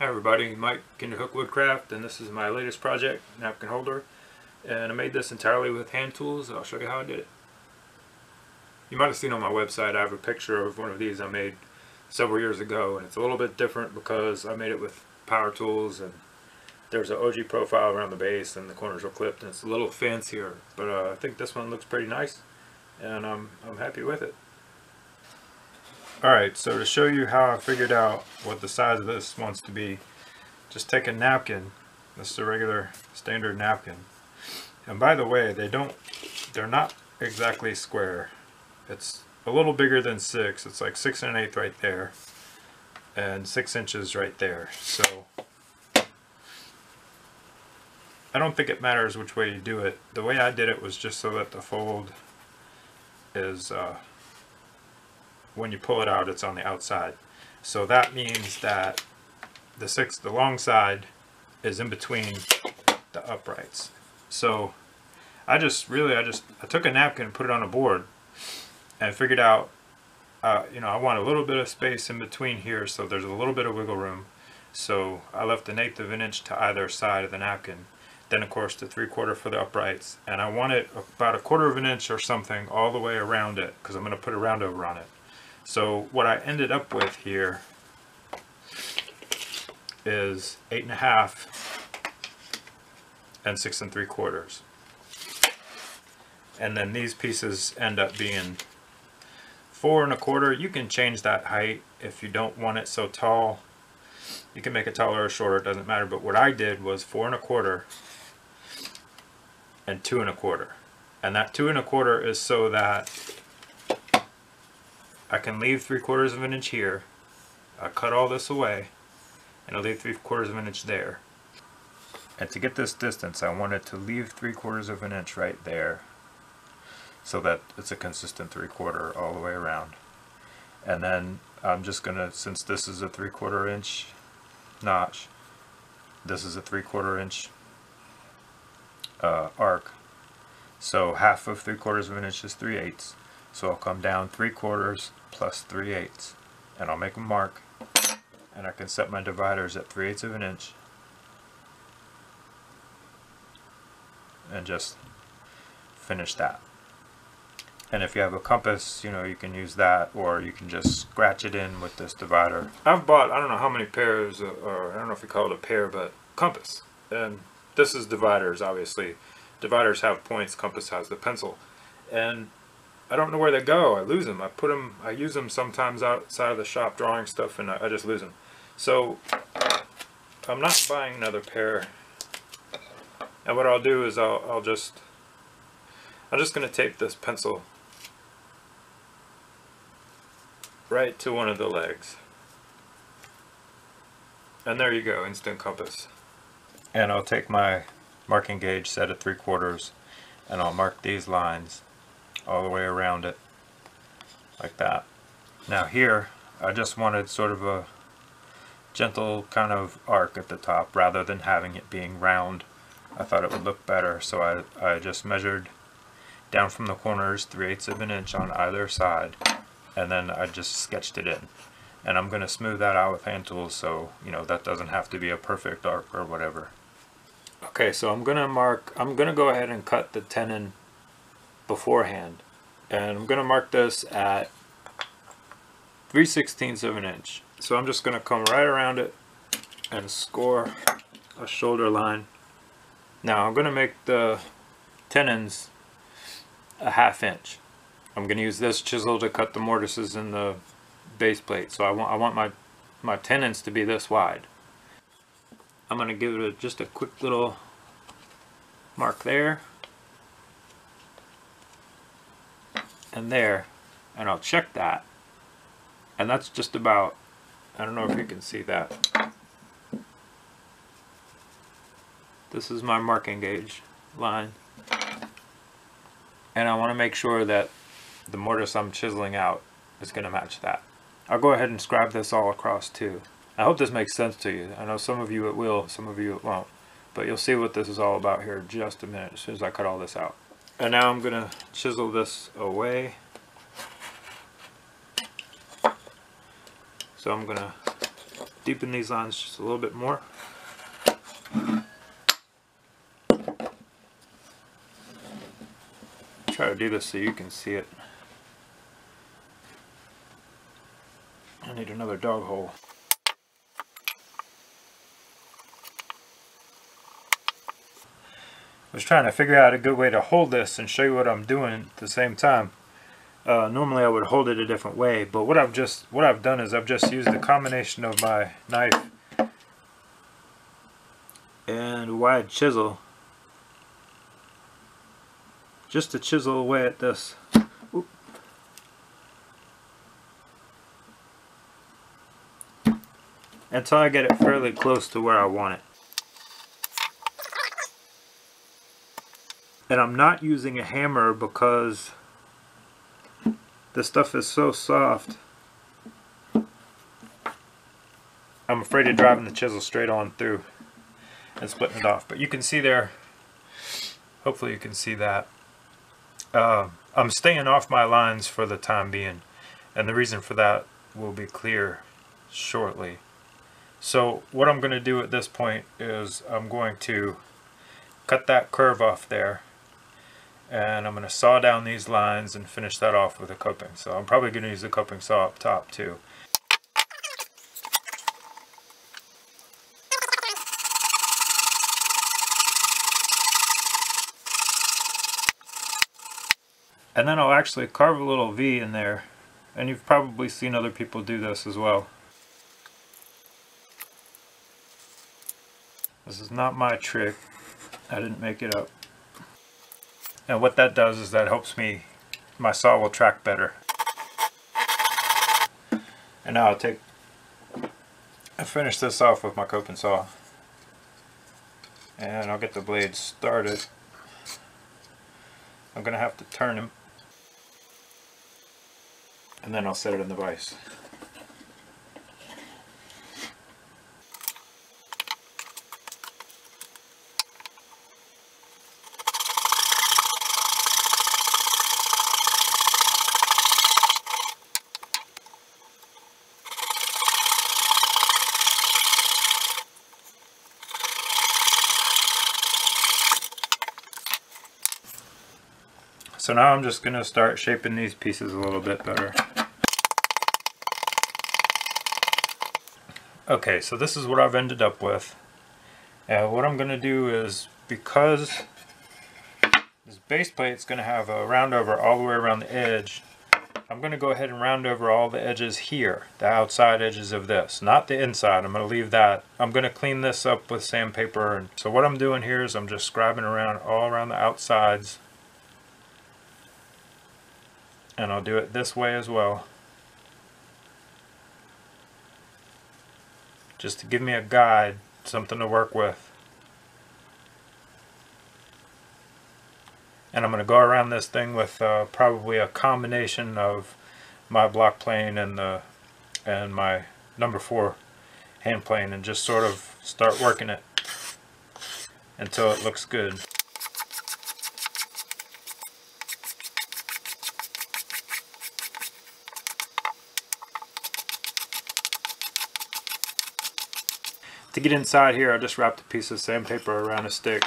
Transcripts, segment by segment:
Hi everybody, Mike Kinderhook Woodcraft and this is my latest project, napkin holder. And I made this entirely with hand tools. I'll show you how I did it. You might have seen on my website I have a picture of one of these I made several years ago and it's a little bit different because I made it with power tools and there's an ogee profile around the base and the corners are clipped and it's a little fancier but uh, I think this one looks pretty nice and I'm, I'm happy with it. Alright, so to show you how I figured out what the size of this wants to be, just take a napkin, this is a regular standard napkin, and by the way, they don't, they're not exactly square. It's a little bigger than six, it's like six and an eighth right there, and six inches right there, so I don't think it matters which way you do it. The way I did it was just so that the fold is uh, when you pull it out it's on the outside. So that means that the six the long side is in between the uprights. So I just really I just I took a napkin and put it on a board and figured out uh, you know I want a little bit of space in between here so there's a little bit of wiggle room. So I left an eighth of an inch to either side of the napkin then of course the three quarter for the uprights. And I want it about a quarter of an inch or something all the way around it because I'm going to put a round over on it so what I ended up with here is eight and a half and six and three quarters. And then these pieces end up being four and a quarter. You can change that height if you don't want it so tall. You can make it taller or shorter, it doesn't matter. But what I did was four and a quarter and two and a quarter. And that two and a quarter is so that I can leave three quarters of an inch here. I cut all this away and I'll leave three quarters of an inch there. And to get this distance I wanted to leave three quarters of an inch right there so that it's a consistent three quarter all the way around. And then I'm just gonna, since this is a three quarter inch notch, this is a three quarter inch uh, arc. So half of three quarters of an inch is three eighths. So I'll come down three quarters plus 3 eighths and I'll make a mark and I can set my dividers at 3 eighths of an inch and just finish that. And if you have a compass, you know, you can use that or you can just scratch it in with this divider. I've bought, I don't know how many pairs, uh, or I don't know if you call it a pair, but compass. And this is dividers, obviously. Dividers have points, compass has the pencil. And I don't know where they go. I lose them. I put them, I use them sometimes outside of the shop drawing stuff and I, I just lose them. So I'm not buying another pair. And what I'll do is I'll, I'll just, I'm just going to tape this pencil right to one of the legs. And there you go, instant compass. And I'll take my marking gauge set at 3 quarters and I'll mark these lines all the way around it like that. Now here I just wanted sort of a gentle kind of arc at the top rather than having it being round. I thought it would look better so I, I just measured down from the corners 3 eighths of an inch on either side and then I just sketched it in. And I'm going to smooth that out with hand tools so you know that doesn't have to be a perfect arc or whatever. Okay, so I'm gonna mark, I'm gonna go ahead and cut the tenon beforehand. And I'm going to mark this at 3 16ths of an inch. So I'm just going to come right around it and score a shoulder line. Now I'm going to make the tenons a half inch. I'm going to use this chisel to cut the mortises in the base plate. So I want, I want my, my tenons to be this wide. I'm going to give it a, just a quick little mark there. And there and I'll check that. And that's just about I don't know if you can see that. This is my marking gauge line. And I want to make sure that the mortise I'm chiseling out is going to match that. I'll go ahead and scribe this all across too. I hope this makes sense to you. I know some of you it will some of you it won't. But you'll see what this is all about here in just a minute as soon as I cut all this out and now I'm going to chisel this away. So I'm going to deepen these lines just a little bit more. Try to do this so you can see it. I need another dog hole. I was trying to figure out a good way to hold this and show you what I'm doing at the same time. Uh, normally I would hold it a different way, but what I've just what I've done is I've just used the combination of my knife and wide chisel just to chisel away at this. Until I get it fairly close to where I want it. And I'm not using a hammer because the stuff is so soft. I'm afraid of driving the chisel straight on through and splitting it off. But you can see there, hopefully you can see that. Uh, I'm staying off my lines for the time being. And the reason for that will be clear shortly. So what I'm going to do at this point is I'm going to cut that curve off there and I'm going to saw down these lines and finish that off with a coping. So I'm probably going to use the coping saw up top too. And then I'll actually carve a little V in there and you've probably seen other people do this as well. This is not my trick. I didn't make it up. And what that does is that helps me, my saw will track better. And now I'll take, I finish this off with my coping saw. And I'll get the blade started. I'm going to have to turn him. And then I'll set it in the vise. So now I'm just going to start shaping these pieces a little bit better. Okay, so this is what I've ended up with. And what I'm going to do is, because this base plate is going to have a round over all the way around the edge, I'm going to go ahead and round over all the edges here, the outside edges of this, not the inside. I'm going to leave that. I'm going to clean this up with sandpaper. And so what I'm doing here is I'm just scribing around all around the outsides and I'll do it this way as well just to give me a guide something to work with and I'm going to go around this thing with uh, probably a combination of my block plane and the and my number four hand plane and just sort of start working it until it looks good. To get inside here, I just wrapped a piece of sandpaper around a stick.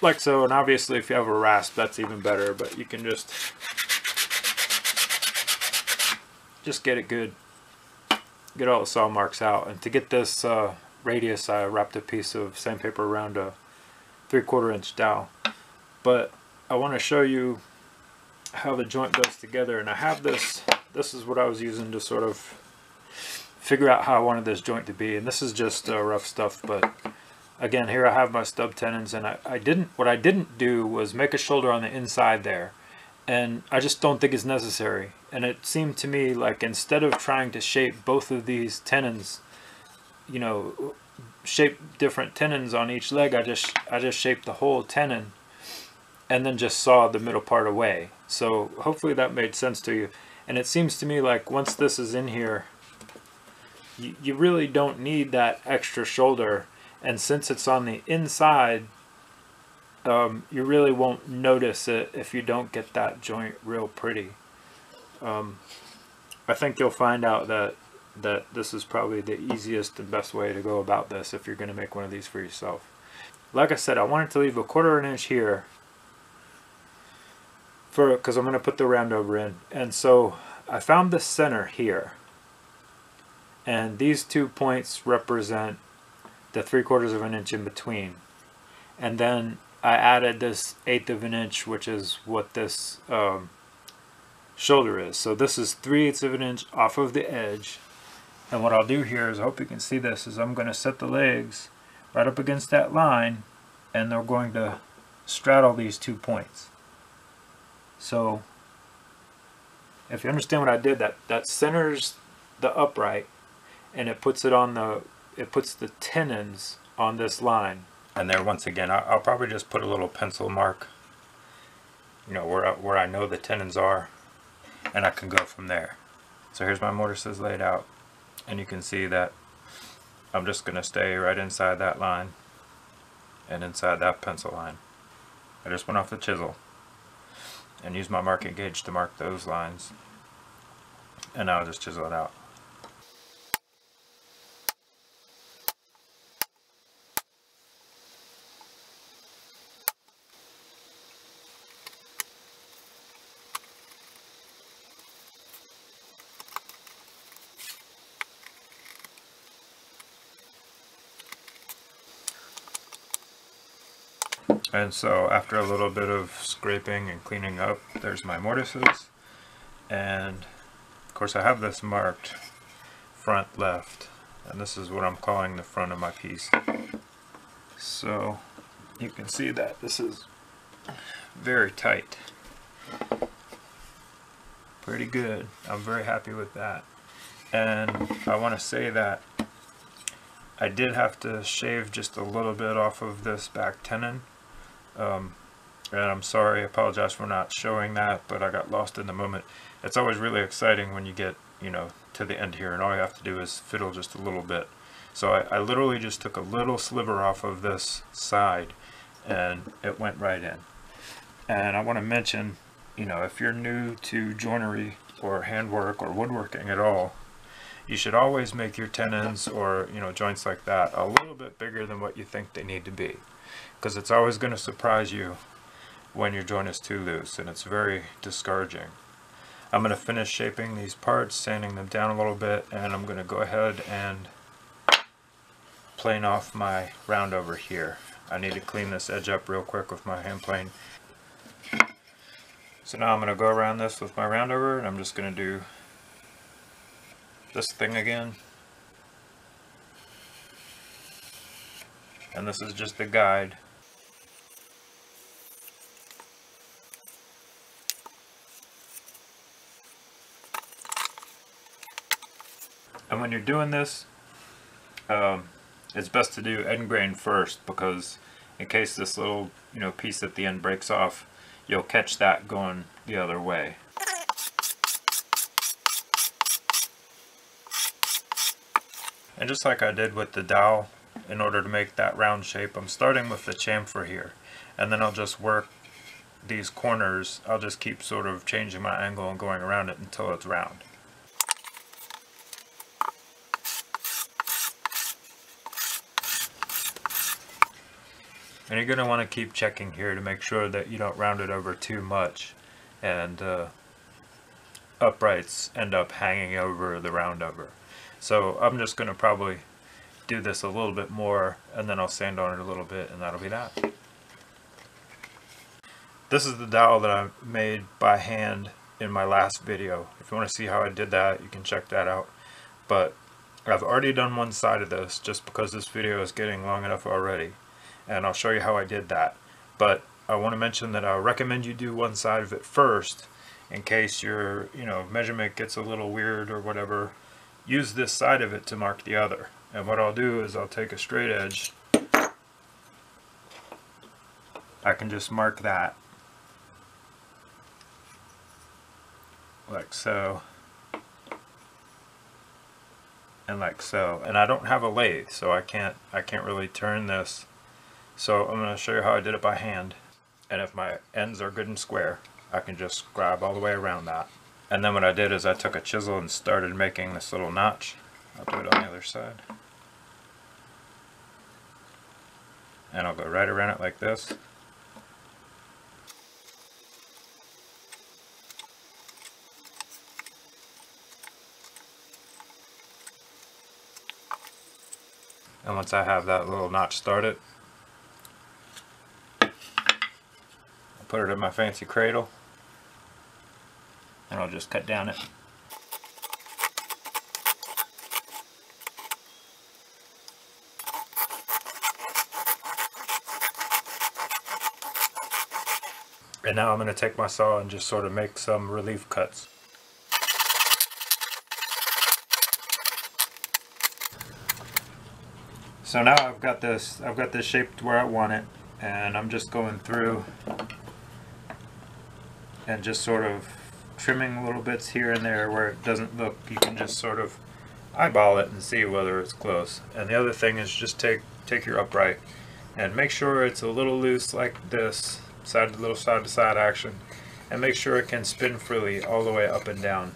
Like so, and obviously if you have a rasp, that's even better, but you can just just get it good. Get all the saw marks out. And to get this uh, radius, I wrapped a piece of sandpaper around a three-quarter inch dowel. But I want to show you how the joint goes together, and I have this this is what I was using to sort of figure out how I wanted this joint to be and this is just uh, rough stuff but again here I have my stub tenons and I, I didn't what I didn't do was make a shoulder on the inside there and I just don't think it's necessary and it seemed to me like instead of trying to shape both of these tenons you know shape different tenons on each leg I just I just shaped the whole tenon and then just saw the middle part away. So hopefully that made sense to you and it seems to me like once this is in here, you, you really don't need that extra shoulder. And since it's on the inside, um, you really won't notice it if you don't get that joint real pretty. Um, I think you'll find out that that this is probably the easiest and best way to go about this if you're going to make one of these for yourself. Like I said, I wanted to leave a quarter of an inch here for because I'm going to put the round over in. And so I found the center here. And these two points represent the three quarters of an inch in between. And then I added this eighth of an inch, which is what this um, shoulder is. So this is three eighths of an inch off of the edge. And what I'll do here is, I hope you can see this, is I'm going to set the legs right up against that line and they're going to straddle these two points. So if you understand what I did, that, that centers the upright and it puts it on the, it puts the tenons on this line. And there once again, I'll probably just put a little pencil mark, you know, where, where I know the tenons are and I can go from there. So here's my mortises laid out and you can see that I'm just going to stay right inside that line and inside that pencil line. I just went off the chisel and use my marking gauge to mark those lines and I'll just chisel it out. And so after a little bit of scraping and cleaning up, there's my mortises. And of course I have this marked front left. And this is what I'm calling the front of my piece. So you can see that this is very tight. Pretty good. I'm very happy with that. And I want to say that I did have to shave just a little bit off of this back tenon um, and I'm sorry, I apologize for not showing that, but I got lost in the moment. It's always really exciting when you get, you know, to the end here, and all you have to do is fiddle just a little bit. So I, I literally just took a little sliver off of this side, and it went right in. And I want to mention, you know, if you're new to joinery or handwork or woodworking at all, you should always make your tenons or, you know, joints like that a little bit bigger than what you think they need to be because it's always going to surprise you when your joint is too loose and it's very discouraging. I'm going to finish shaping these parts, sanding them down a little bit, and I'm going to go ahead and plane off my round over here. I need to clean this edge up real quick with my hand plane. So now I'm going to go around this with my round over and I'm just going to do this thing again. And this is just a guide And when you're doing this, um, it's best to do end grain first because in case this little you know piece at the end breaks off, you'll catch that going the other way. And just like I did with the dowel, in order to make that round shape, I'm starting with the chamfer here. And then I'll just work these corners, I'll just keep sort of changing my angle and going around it until it's round. And you're going to want to keep checking here to make sure that you don't round it over too much and uh, uprights end up hanging over the round over. So I'm just going to probably do this a little bit more and then I'll sand on it a little bit and that'll be that. This is the dowel that I made by hand in my last video. If you want to see how I did that, you can check that out. But I've already done one side of this just because this video is getting long enough already and I'll show you how I did that. But I want to mention that I recommend you do one side of it first in case your you know measurement gets a little weird or whatever. Use this side of it to mark the other. And what I'll do is I'll take a straight edge. I can just mark that like so and like so and I don't have a lathe so I can't I can't really turn this so I'm going to show you how I did it by hand. And if my ends are good and square, I can just grab all the way around that. And then what I did is I took a chisel and started making this little notch. I'll do it on the other side. And I'll go right around it like this. And once I have that little notch started, I'll put it in my fancy cradle and I'll just cut down it. And now I'm going to take my saw and just sort of make some relief cuts. So now I've got this, I've got this shaped where I want it, and I'm just going through and just sort of trimming little bits here and there where it doesn't look, you can just sort of eyeball it and see whether it's close. And the other thing is just take, take your upright and make sure it's a little loose like this, side little side to side action, and make sure it can spin freely all the way up and down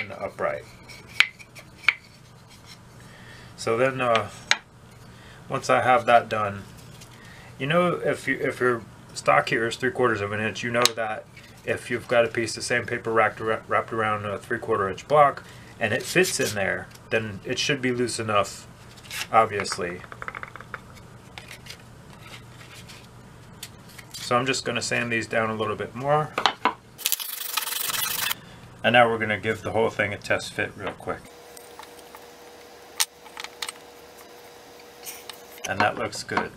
in the upright. So then, uh, once I have that done, you know, if you if your stock here is three quarters of an inch, you know that if you've got a piece of sandpaper wrapped wrapped around a three quarter inch block and it fits in there, then it should be loose enough, obviously. So I'm just going to sand these down a little bit more. And now we're going to give the whole thing a test fit real quick. and that looks good.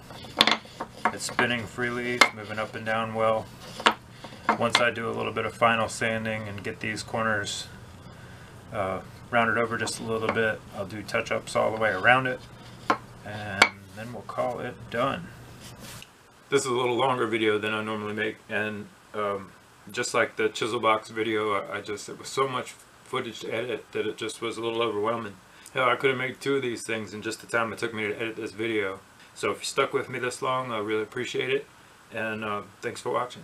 It's spinning freely, moving up and down well. Once I do a little bit of final sanding and get these corners uh, rounded over just a little bit, I'll do touch-ups all the way around it, and then we'll call it done. This is a little longer video than I normally make, and um, just like the chisel box video, I just, it was so much footage to edit that it just was a little overwhelming. Hell, I could have made two of these things in just the time it took me to edit this video. So if you stuck with me this long, I really appreciate it. And uh, thanks for watching.